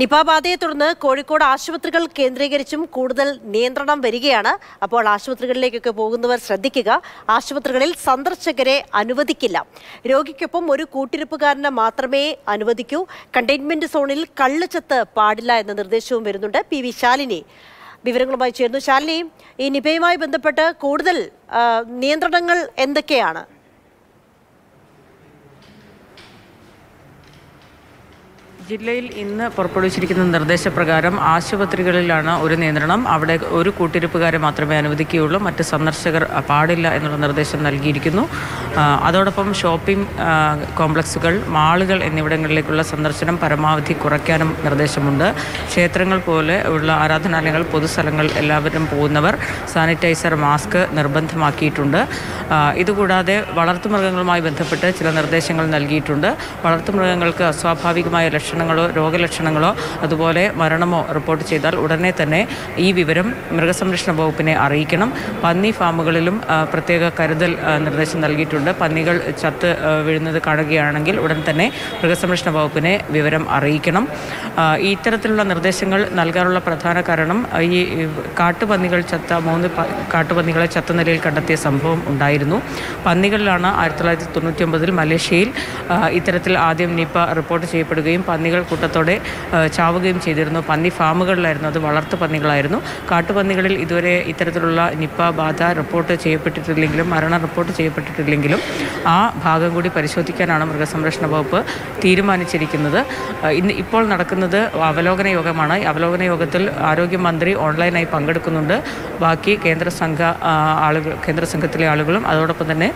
Nipah ബാധയെ തുടർന്ന് കോഴിക്കോട് ആശുപത്രികൾ കേന്ദ്രീകരിച്ചും കൂടുതൽ നിയന്ത്രണം വരികയാണ്. അപ്പോൾ ആശുപത്രികളിലേക്കൊക്കെ പോകുന്നവർ ശ്രദ്ധിക്കുക. ആശുപത്രികളിൽ സന്ദർശകരെ അനുവദിക്കില്ല. രോഗിക്കൊപ്പം ഒരു കൂട്ടിരിപ്പുകാരനെ മാത്രമേ അനുവദിക്കൂ. കണ്ടെയ്ൻമെന്റ് സോണിൽ കള്ളുചത്ത് പാടില്ല എന്ന നിർദ്ദേശവും വരുന്നുണ്ട്. പി വി ശാലിനി വിവരങ്ങളുമായി ചേർന്നു ശാലിനി ഈ നിപയുമായി ബന്ധപ്പെട്ട് കൂടുതൽ നിയന്ത്രണങ്ങൾ എന്തൊക്കെയാണ്? ജില്ലയിൽ ഇന്ന് പുറപ്പെടുവിച്ചിരിക്കുന്ന നിർദ്ദേശപ്രകാരം ആശുപത്രികളിലാണ് ഒരു നിയന്ത്രണം. അവിടെ ഒരു കൂട്ടിരിപ്പുകാരെ മാത്രമേ അനുവദിക്കുകയുള്ളൂ. മറ്റ് സന്ദർശകർ പാടില്ല എന്നുള്ള നിർദ്ദേശം നൽകിയിരിക്കുന്നു. അതോടൊപ്പം ഷോപ്പിംഗ് കോംപ്ലക്സുകൾ മാളുകൾ എന്നിവിടങ്ങളിലേക്കുള്ള സന്ദർശനം പരമാവധി കുറയ്ക്കാനും നിർദ്ദേശമുണ്ട്. ക്ഷേത്രങ്ങൾ പോലെ ഉള്ള ആരാധനാലയങ്ങൾ പൊതുസ്ഥലങ്ങൾ എല്ലാവരും പോകുന്നവർ സാനിറ്റൈസർ മാസ്ക് നിർബന്ധമാക്കിയിട്ടുണ്ട്. ഇതുകൂടാതെ വളർത്തുമൃഗങ്ങളുമായി ബന്ധപ്പെട്ട് ചില നിർദ്ദേശങ്ങൾ നൽകിയിട്ടുണ്ട്. വളർത്തുമൃഗങ്ങൾക്ക് അസ്വാഭാവികമായ ലക്ഷണങ്ങളോ രോഗലക്ഷണങ്ങളോ അതുപോലെ മരണമോ റിപ്പോർട്ട് ചെയ്താൽ ഉടനെ തന്നെ ഈ വിവരം മൃഗസംരക്ഷണ വകുപ്പിനെ അറിയിക്കണം. പന്നി ഫാമുകളിലും പ്രത്യേക കരുതൽ നിർദ്ദേശം നൽകിയിട്ടുണ്ട്. പന്നികൾ ചത്ത് വീഴുന്നത് കാണുകയാണെങ്കിൽ ഉടൻ തന്നെ മൃഗസംരക്ഷണ വകുപ്പിനെ വിവരം അറിയിക്കണം. ഇത്തരത്തിലുള്ള നിർദ്ദേശങ്ങൾ നൽകാനുള്ള പ്രധാന കാരണം ഈ കാട്ടുപന്നികൾ ചത്ത മൂന്ന് കാട്ടുപന്നികളെ ചത്ത നിലയിൽ കണ്ടെത്തിയ സംഭവം ഉണ്ടായിരുന്നു. പന്നികളിലാണ് ആയിരത്തി തൊള്ളായിരത്തി തൊണ്ണൂറ്റി ഒമ്പതിൽ മലേഷ്യയിൽ ഇത്തരത്തിൽ ആദ്യം നിപ്പ റിപ്പോർട്ട് ചെയ്യപ്പെടുകയും പന്നികൾ കൂട്ടത്തോടെ ചാവുകയും ചെയ്തിരുന്നു. പന്നി ഫാമുകളിലായിരുന്നു. അത് വളർത്തു പന്നികളായിരുന്നു. കാട്ടുപന്നികളിൽ ഇതുവരെ ഇത്തരത്തിലുള്ള നിപ്പ ബാധ റിപ്പോർട്ട് ചെയ്യപ്പെട്ടിട്ടില്ലെങ്കിലും മരണം റിപ്പോർട്ട് ചെയ്യപ്പെട്ടിട്ടില്ലെങ്കിലും ആ ഭാഗം കൂടി പരിശോധിക്കാനാണ് മൃഗസംരക്ഷണ വകുപ്പ് തീരുമാനിച്ചിരിക്കുന്നത്. ഇന്ന് ഇപ്പോൾ നടക്കുന്നത് അവലോകന യോഗമാണ്. അവലോകന യോഗത്തിൽ ആരോഗ്യമന്ത്രി ഓൺലൈനായി പങ്കെടുക്കുന്നുണ്ട്. ബാക്കി കേന്ദ്ര സംഘ ആളുകൾ കേന്ദ്ര സംഘത്തിലെ ആളുകളും അതോടൊപ്പം തന്നെ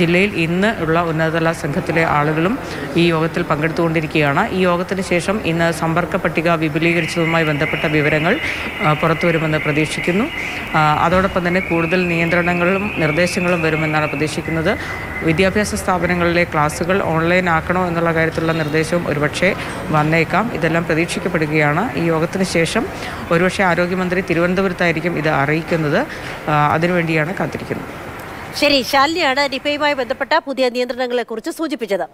ജില്ലയിൽ ഇന്ന് ഉള്ള ഉന്നതതല സംഘത്തിലെ ആളുകളും ഈ യോഗത്തിൽ പങ്കെടുത്തുകൊണ്ടിരിക്കുകയാണ്. ഈ യോഗത്തിന് ശേഷം ഇന്ന് സമ്പർക്ക പട്ടിക വിപുലീകരിച്ചതുമായി ബന്ധപ്പെട്ട വിവരങ്ങൾ പുറത്തുവരുമെന്ന് പുറത്തു വരുമെന്ന് പ്രതീക്ഷിക്കുന്നു അതോടൊപ്പം തന്നെ കൂടുതൽ നിയന്ത്രണങ്ങളും നിർദ്ദേശങ്ങളും വരുമെന്നാണ് പ്രതീക്ഷിക്കുന്നത്. വിദ്യാഭ്യാസ സ്ഥാപനങ്ങളിലെ ക്ലാസ്സുകൾ ഓൺലൈൻ ആക്കണോ എന്നുള്ള കാര്യത്തിലുള്ള നിർദ്ദേശവും ഒരുപക്ഷെ വന്നേക്കാം. ഇതെല്ലാം പ്രതീക്ഷിക്കപ്പെടുകയാണ്. ഈ യോഗത്തിന് ശേഷം ഒരുപക്ഷെ ആരോഗ്യമന്ത്രി തിരുവനന്തപുരത്തായിരിക്കും ഇത് അറിയിക്കുന്നത്. അതിനുവേണ്ടിയാണ് കാത്തിരിക്കുന്നത്. ശരി ശാലിനിയാണ് നിപയുമായി ബന്ധപ്പെട്ട പുതിയ നിയന്ത്രണങ്ങളെ കുറിച്ച് സൂചിപ്പിച്ചത്.